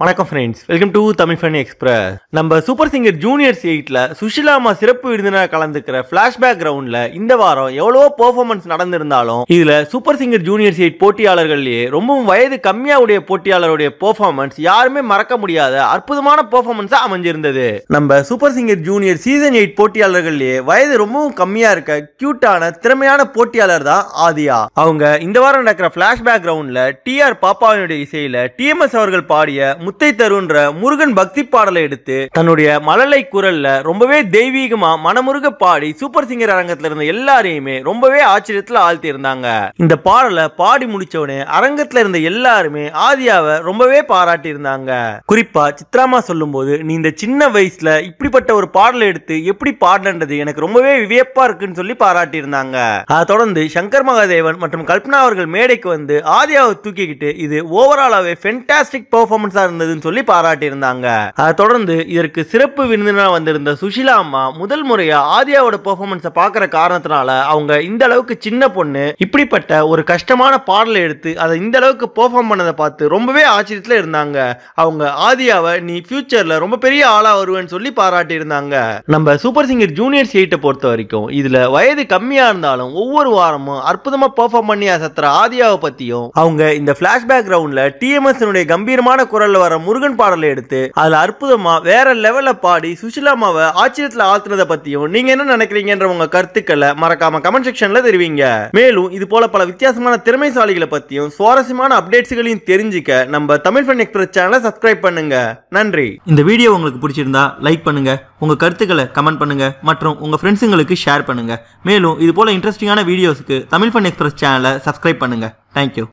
வணக்கம் friends welcome to Tamil fun express நம்ம super singer juniors எயிட்டில் சுஷிலாமா சிறப்பு விருந்தினர் கலந்துக்கிற ஃப்ளாஷ்பேக் கிரவுண்டில் இந்த வாரம் எவ்வளவோ பெர்ஃபார்மன்ஸ் நடந்திருந்தாலும் இதுல சூப்பர் சிங்கர் ஜூனியர்ஸ் எயிட் போட்டியாளர்கள்லயே ரொம்பவும் வயது கம்மியா உடைய போட்டியாளருடைய பெர்ஃபார்மன்ஸ் யாருமே மறக்க முடியாத அற்புதமான பெர்ஃபார்மன்ஸாக அமைஞ்சிருந்தது. நம்ம super singer junior season eight போட்டியாளர்கள்லயே வயது ரொம்பவும் கம்மியா இருக்க கியூட்டான திறமையான போட்டியாளர் தான் ஆதியா. அவங்க இந்த வாரம் நடக்கிற ஃப்ளாஷ்பேக் கிரவுண்டில் டிஆர் பாப்பாவினுடைய இசையில டிஎம்எஸ் அவர்கள் பாடிய முத்தை தருன்ற முருகன் பக்தி பாடலை எடுத்து தன்னுடைய மழலை குரல்ல ரொம்பவே தெய்வீகமா மனமுருக பாடி சூப்பர் சிங்கர் அரங்கத்துல இருந்த எல்லாரையுமே ரொம்பவே ஆச்சரியத்துல ஆழ்த்தி இருந்தாங்க இந்த பாடலை பாடி முடிச்சவனே அரங்கத்துல இருந்த எல்லாருமே ஆதியாவை ரொம்பவே பாராட்டி இருந்தாங்க குறிப்பா சித்ராமா சொல்லும்போது நீ இந்த சின்ன வயசுல இப்படிப்பட்ட ஒரு பாடலை எடுத்து எப்படி பாடலன்றது எனக்கு ரொம்பவே வியப்பா இருக்குன்னு சொல்லி பாராட்டி இருந்தாங்க அதை தொடர்ந்து சங்கர் மகாதேவன் மற்றும் கல்பனா அவர்கள் மேடைக்கு வந்து ஆதியாவை தூக்கிக்கிட்டு இது ஓவராலாவே ஃபென்டாஸ்டிக் பெர்ஃபார்மன்ஸா இருந்ததுன்னு சொல்லி பாராட்டியிருந்தாங்க. அதை தொடர்ந்து இதற்கு சிறப்பு விருந்தினராக வந்திருந்த சுஷிலா அம்மா முதல் முறையா ஆதியாவோட பெர்ஃபார்மன்ஸை பார்க்குற காரணத்தினால அவங்க இந்த அளவுக்கு சின்ன பொண்ணு இப்படிப்பட்ட ஒரு கஷ்டமான பாடலை எடுத்து அதை இந்த அளவுக்கு பெர்ஃபார்ம் பண்ணதை பார்த்து ரொம்பவே ஆச்சரியத்தில் இருந்தாங்க. அவங்க ஆதியாவை நீ ஃபியூச்சர்ல ரொம்ப பெரிய ஆளா வருவேன்னு சொல்லி பாராட்டி இருந்தாங்க நம்ம சூப்பர் சிங்கர் ஜூனியர் எயிட்டை பொறுத்த வரைக்கும் இதுல வயது கம்மியா இருந்தாலும் ஒவ்வொரு வாரமும் அற்புதமா பெர்ஃபார்ம் பண்ணி அசத்துற ஆதியாவை பத்தியும் அவங்க இந்த பிளாஷ்பேக் ரவுண்ட்ல டிஎம்எஸ் கம்பீரமான குரல்ல வர முருகன் பாடலை எடுத்து அதுல அற்புதமா வேற லெவல்ல பாடி சுஷிலாமாவை ஆச்சரியத்துல ஆழ்த்துனதை பத்தியும் நீங்க என்ன நினைக்கிறீங்கன்ற உங்க கருத்துக்களை மறக்காம கமெண்ட் செக்ஷன்ல தெரிவிங்க. மேலும் இது போல பல வித்தியாசமான திறமைசாலிகளை பத்தியும் சுவாரஸ்யமான அப்டேட்ஸ்களையும் தெரிஞ்சுக்க நம்ம தமிழ் ஃபன் எக்ஸ்பிரஸ் சேனலை சப்ஸ்கிரைப் பண்ணுங்க. நன்றி. இந்த வீடியோ உங்களுக்கு பிடிச்சிருந்தா லைக் பண்ணுங்க உங்க கருத்துக்களை கமெண்ட் பண்ணுங்க மற்றும் உங்க ஃப்ரெண்ட்ஸுங்களுக்கு ஷேர் பண்ணுங்க. மேலும் இது போல இன்ட்ரெஸ்டிங்கான வீடியோஸ்க்கு தமிழ் ஃபன் எக்ஸ்பிரஸ் சேனலை சப்ஸ்கிரைப் பண்ணுங்க. Thank you